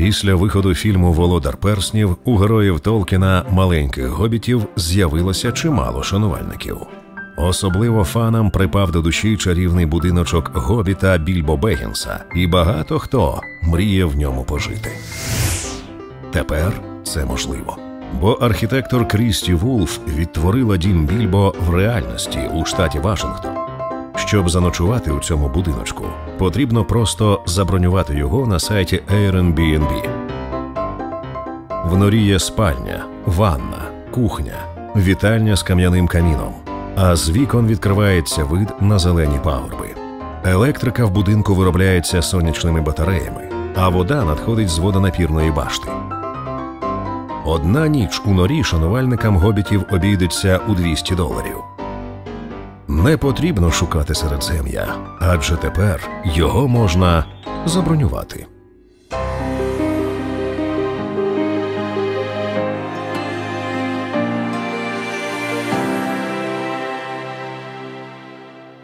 Після виходу фільму Володар перснів у героїв Толкіна маленьких гобітів з'явилося чимало шанувальників. Особливо фанам припав до душі чарівний будиночок гобіта Більбо Бегінса, і багато хто мріє в ньому пожити. Тепер це можливо. Бо архітектор Крісті Вулф відтворила дім Більбо в реальності у штаті Вашингтон. Щоб заночувати у цьому будиночку, потрібно просто забронювати його на сайті Airbnb. В норі є спальня, ванна, кухня, вітальня з кам'яним каміном, а з вікон відкривається вид на зелені пагорби. Електрика в будинку виробляється сонячними батареями, а вода надходить з водонапірної башти. Одна ніч у норі шанувальникам гобітів обійдеться у 200 доларів. Не потрібно шукати середзем'я, адже тепер його можна забронювати.